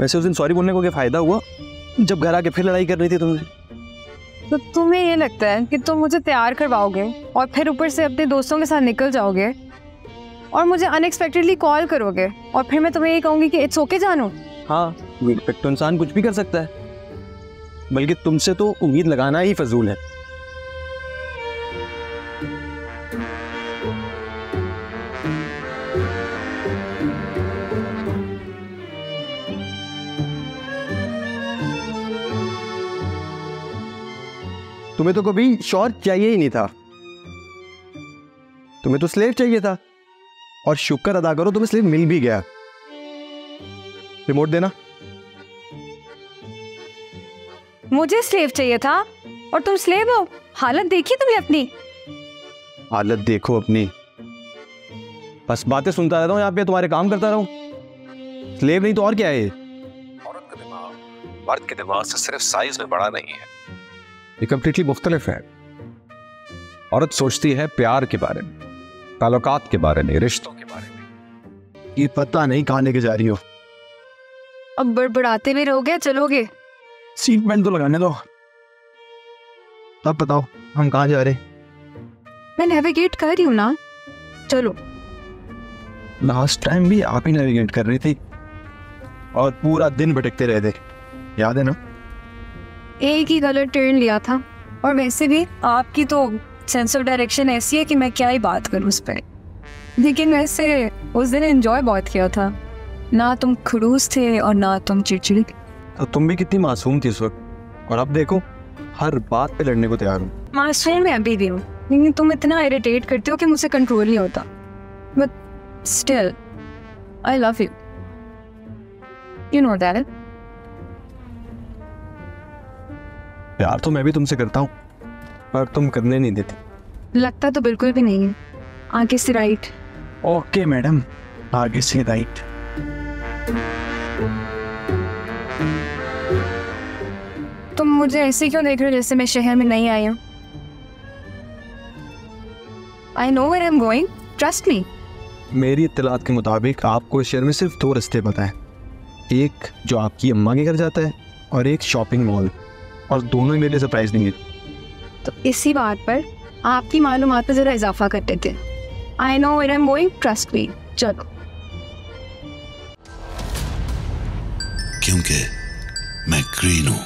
वैसे उस दिन सॉरी बोलने को क्या फ़ायदा हुआ? जब घर आके फिर लड़ाई कर रही थी तुमसे। तो तुम्हें ये लगता है कि तुम मुझे तैयार करवाओगे और फिर ऊपर से अपने दोस्तों के साथ निकल जाओगे? और मुझे अनएक्सपेक्टेडली कॉल करोगे और फिर मैं तुम्हें ये कहूँगी कि इट्स ओके जानू? हाँ तो इंसान कुछ भी कर सकता है। बल्कि तुमसे तो उम्मीद लगाना ही फजूल है। तुम्हें तो कभी शौर चाहिए ही नहीं था। तुम्हें तो स्लेव चाहिए था। और शुक्र अदा करो तुम्हें स्लेव मिल भी गया। रिमोट देना। मुझे स्लेव चाहिए था और तुम स्लेव हो। हालत देखी तुमने अपनी? हालत देखो अपनी। बस बातें सुनता रहता हूँ यहाँ पे तुम्हारे काम करता रहूँ। स्लेव नहीं तो और क्या है औरत का दिमाग मर्द के दिमाग से सिर्फ़ साइज़ में बड़ा नहीं है। ये कम्प्लीटली मुख्तलिफ़ है। औरत सोचती है प्यार के बारे में ताल्लुकात के बारे में रिश्तों के बारे में। ये पता नहीं कहाँ लेके जा रही हो। अब बड़बड़ाते भी रहोगे चलोगे? सीट बेल्ट तो लगाने दो। तब बताओ हम कहाँ जा रहे मैं नेविगेट कर रही हूँ ना। चलो। लास्ट टाइम भी आप ही नेविगेट कर रही थी। और पूरा दिन भटकते रहे थे। याद है ना? एक ही गलत टर्न लिया था। और वैसे भी आपकी तो सेंस ऑफ़ डायरेक्शन ऐसी है कि मैं क्या ही बात करूँ उस पर लेकिन वैसे उस दिन एंजॉय बहुत किया था। ना तुम खड़ूस थे और ना तुम चिड़चिड़ी। तो तुम भी कितनी मासूम थी उस वक्त। और अब देखो हर बात पे लड़ने को तैयार हूँ। मासूम मैं अभी भी हूँ लेकिन तुम इतना इरिटेट करते हो कि मुझसे कंट्रोल नहीं होता। But still I love you you know that प्यार तो मैं भी तुमसे करता हूँ पर तुम करने नहीं देती। लगता तो बिल्कुल भी नहीं है। आगे से राइट ओके मैडम आगे से राइट तुम मुझे ऐसे क्यों देख रहे हो जैसे मैं शहर में नहीं आई हूँ? I know where I am going trust me मेरी इत्तलात के मुताबिक आपको इस शहर में सिर्फ़ दो रास्ते पता है। एक जो आपकी अम्मा के घर जाता है और एक शॉपिंग मॉल और दोनों ही मेरे लिए सरप्राइज़ नहीं है तो इसी बात पर आपकी मालूम पर ज़रा इजाफा करते थे। I know where I am going trust me चलो। क्योंकि मैं ग्रीन हूँ।